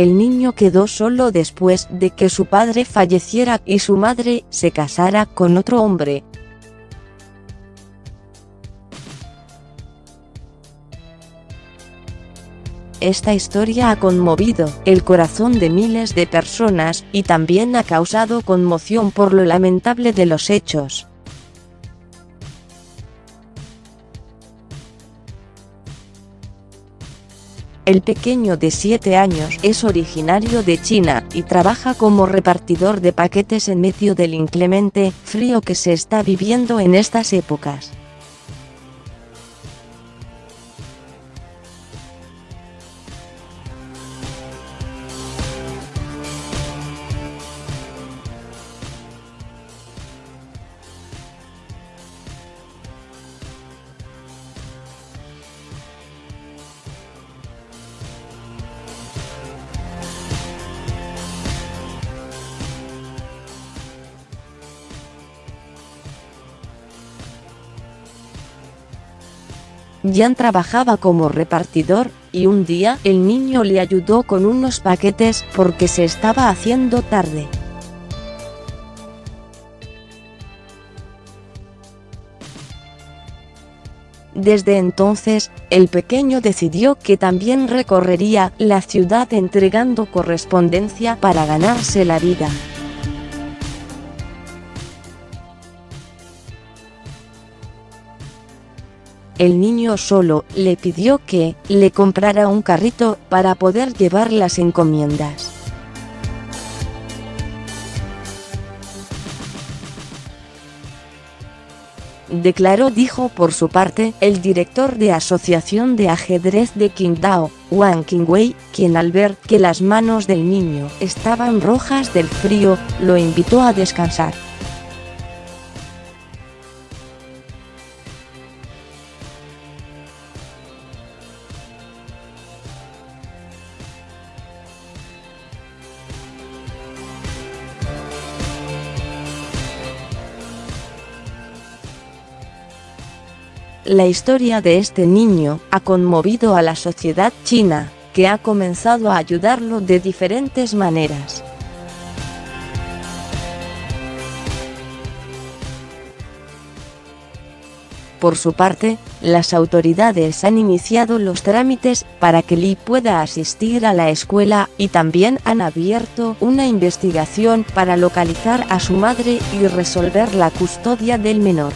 el niño quedó solo después de que su padre falleciera y su madre se casara con otro hombre. Esta historia ha conmovido el corazón de miles de personas y también ha causado conmoción por lo lamentable de los hechos. El pequeño de 7 años es originario de China y trabaja como repartidor de paquetes en medio del inclemente frío que se está viviendo en estas épocas. Jan trabajaba como repartidor, y un día el niño le ayudó con unos paquetes porque se estaba haciendo tarde. Desde entonces, el pequeño decidió que también recorrería la ciudad entregando correspondencia para ganarse la vida. El niño solo le pidió que le comprara un carrito para poder llevar las encomiendas. Declaró dijo por su parte el director de Asociación de Ajedrez de Qingdao, Wang Qingwei, quien al ver que las manos del niño estaban rojas del frío, lo invitó a descansar. La historia de este niño ha conmovido a la sociedad china, que ha comenzado a ayudarlo de diferentes maneras. Por su parte, las autoridades han iniciado los trámites para que Lee pueda asistir a la escuela y también han abierto una investigación para localizar a su madre y resolver la custodia del menor.